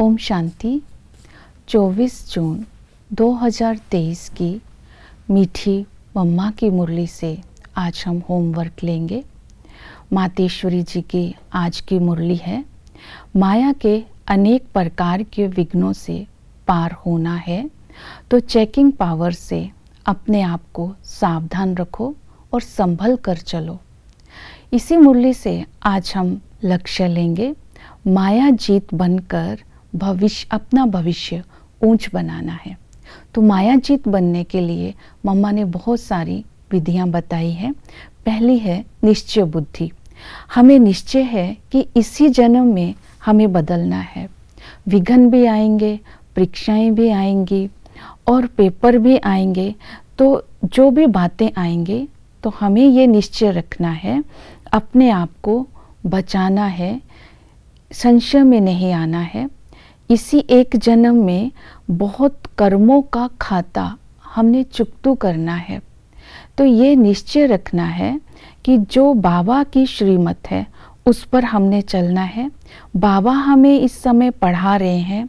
ओम शांति। 24 जून 2023 की मीठी मम्मा की मुरली से आज हम होमवर्क लेंगे। मातेश्वरी जी की आज की मुरली है। माया के अनेक प्रकार के विघ्नों से पार होना है। तो चेकिंग पावर से अपने आप को सावधान रखो और संभल कर चलो। इसी मुरली से आज हम लक्ष्य लेंगे। माया जीत बनकर भविष्य, अपना भविष्य ऊंच बनाना है। तो माया जीत बनने के लिए मम्मा ने बहुत सारी विधियाँ बताई हैं। पहली है निश्चय बुद्धि। हमें निश्चय है कि इसी जन्म में हमें बदलना है। विघन भी आएँगे, परीक्षाएँ भी आएँगी और पेपर भी आएँगे। तो जो भी बातें आएँगे तो हमें ये निश्चय रखना है, अपने आप को बचाना है, संशय में नहीं आना है। इसी एक जन्म में बहुत कर्मों का खाता हमने चुकतू करना है। तो ये निश्चय रखना है कि जो बाबा की श्रीमत है, उस पर हमने चलना है। बाबा हमें इस समय पढ़ा रहे हैं,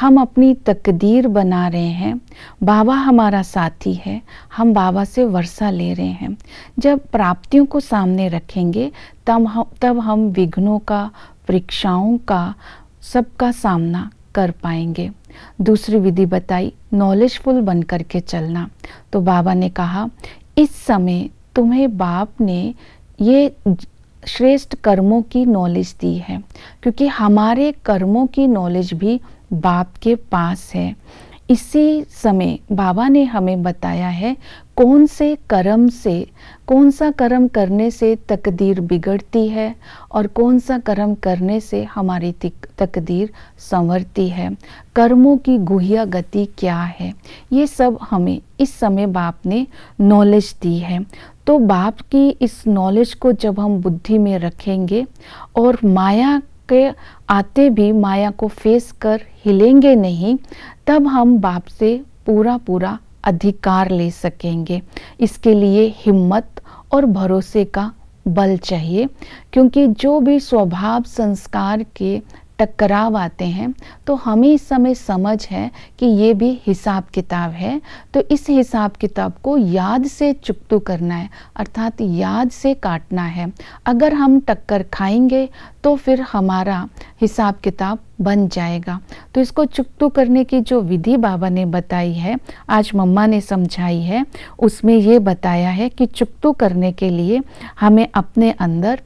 हम अपनी तकदीर बना रहे हैं। बाबा हमारा साथी है, हम बाबा से वर्षा ले रहे हैं। जब प्राप्तियों को सामने रखेंगे, तब हम तब हम विघ्नों का, परीक्षाओं का, सबका सामना कर पाएँगे। दूसरी विधि बताई नॉलेजफुल बन करके चलना। तो बाबा ने कहा, इस समय तुम्हें बाप ने ये श्रेष्ठ कर्मों की नॉलेज दी है, क्योंकि हमारे कर्मों की नॉलेज भी बाप के पास है। इसी समय बाबा ने हमें बताया है कौन से कर्म से, कौन सा कर्म करने से तकदीर बिगड़ती है और कौन सा कर्म करने से हमारी तकदीर संवरती है? कर्मों की गुहिया गति क्या है? ये सब हमें इस समय बाप ने नॉलेज दी है। तो बाप की इस नॉलेज को जब हम बुद्धि में रखेंगे और माया के आते भी माया को फेस कर हिलेंगे नहीं, तब हम बाप से पूरा पूरा अधिकार ले सकेंगे। इसके लिए हिम्मत और भरोसे का बल चाहिए, क्योंकि जो भी स्वभाव संस्कार के टकराव आते हैं तो हमें इस समय समझ है कि ये भी हिसाब किताब है। तो इस हिसाब किताब को याद से चुकतू करना है, अर्थात याद से काटना है। अगर हम टक्कर खाएँगे तो फिर हमारा हिसाब किताब बन जाएगा। तो इसको चुकतू करने की जो विधि बाबा ने बताई है, आज मम्मा ने समझाई है, उसमें ये बताया है कि चुकतू करने के लिए हमें अपने अंदर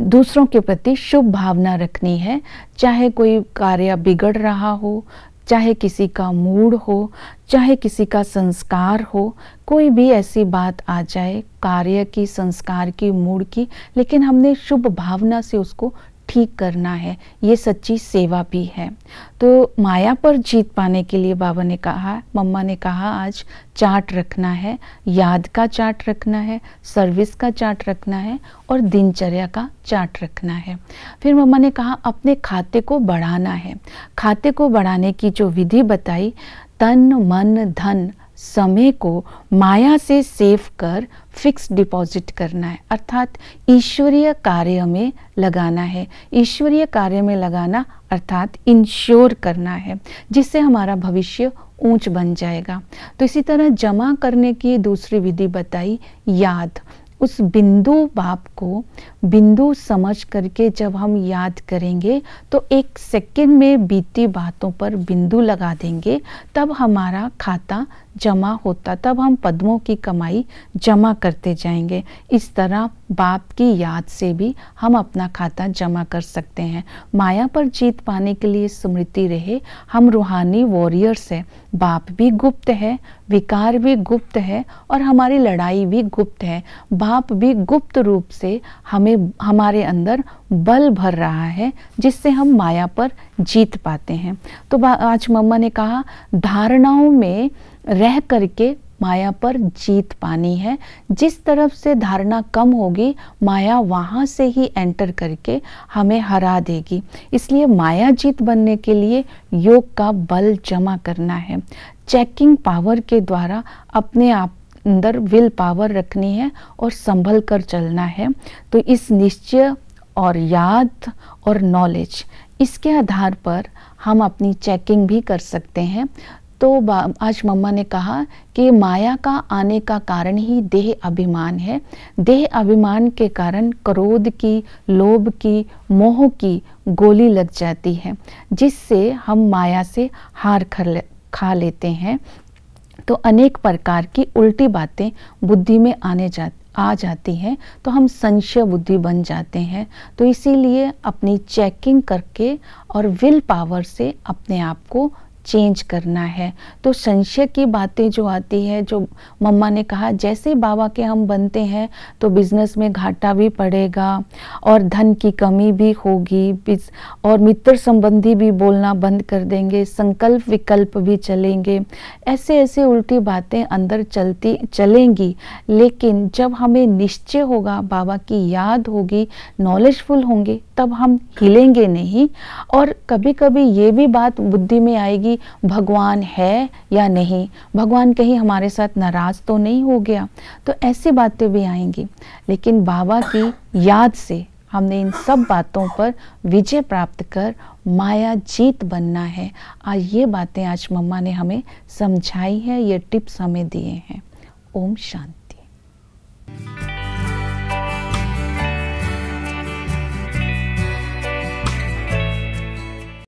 दूसरों के प्रति शुभ भावना रखनी है। चाहे कोई कार्य बिगड़ रहा हो, चाहे किसी का मूड हो, चाहे किसी का संस्कार हो, कोई भी ऐसी बात आ जाए, कार्य की, संस्कार की, मूड की, लेकिन हमने शुभ भावना से उसको ठीक करना है, ये सच्ची सेवा भी है। तो माया पर जीत पाने के लिए बाबा ने कहा, मम्मा ने कहा, आज चार्ट रखना है, याद का चार्ट रखना है, सर्विस का चार्ट रखना है और दिनचर्या का चार्ट रखना है। फिर मम्मा ने कहा, अपने खाते को बढ़ाना है। खाते को बढ़ाने की जो विधि बताई, तन, मन, धन समय को माया से सेव कर फिक्स डिपॉजिट करना है। अर्थात ईश्वरीय कार्य में लगाना है। ईश्वरीय कार्य में लगाना अर्थात इंश्योर करना है, जिससे हमारा भविष्य ऊंच बन जाएगा। तो इसी तरह जमा करने की दूसरी विधि बताई, याद। उस बिंदु बाप को बिंदु समझ करके जब हम याद करेंगे तो एक सेकंड में बीती बातों पर बिंदु लगा देंगे, तब हमारा खाता जमा होता, तब हम पद्मों की कमाई जमा करते जाएँगे। इस तरह बाप की याद से भी हम अपना खाता जमा कर सकते हैं। माया पर जीत पाने के लिए स्मृति रहे, हम रूहानी वॉरियर्स हैं। बाप भी गुप्त है, विकार भी गुप्त है और हमारी लड़ाई भी गुप्त है। बाप भी गुप्त रूप से हमें, हमारे अंदर बल भर रहा है, जिससे हम माया पर जीत पाते हैं। तो आज मम्मा ने कहा, धारणाओं में रह करके माया पर जीत पानी है। जिस तरफ़ से धारणा कम होगी, माया वहाँ से ही एंटर करके हमें हरा देगी। इसलिए माया जीत बनने के लिए योग का बल जमा करना है। चेकिंग पावर के द्वारा अपने आप अंदर विल पावर रखनी है और संभल कर चलना है। तो इस निश्चय और याद और नॉलेज इसके आधार पर हम अपनी चेकिंग भी कर सकते हैं। तो आज मम्मा ने कहा कि माया का आने का कारण ही देह अभिमान है। देह अभिमान के कारण क्रोध की, लोभ की, मोह की गोली लग जाती है, जिससे हम माया से हार खर ले, खा लेते हैं। तो अनेक प्रकार की उल्टी बातें बुद्धि में आने जा, आ जाती हैं तो हम संशय बुद्धि बन जाते हैं। तो इसीलिए अपनी चेकिंग करके और विल पावर से अपने आप को चेंज करना है। तो संशय की बातें जो आती है, जो मम्मा ने कहा, जैसे बाबा के हम बनते हैं तो बिज़नेस में घाटा भी पड़ेगा और धन की कमी भी होगी। और मित्र संबंधी भी बोलना बंद कर देंगे, संकल्प विकल्प भी चलेंगे। ऐसे ऐसे उल्टी बातें अंदर चलती, चलेंगी। लेकिन जब हमें निश्चय होगा, बाबा की याद होगी नॉलेजफुल होंगे, तब हम हिलेंगे नहीं। और कभी कभी ये भी बात बुद्धि में आएगी भगवान है या नहीं? भगवान कहीं हमारे साथ नाराज़ तो नहीं हो गया? तो ऐसी बातें भी आएँगी। लेकिन बाबा की याद से हमने इन सब बातों पर विजय प्राप्त कर माया जीत बनना है। आज ये बातें आज मम्मा ने हमें समझाई है, ये टिप्स हमें दिए हैं। ओम शांति।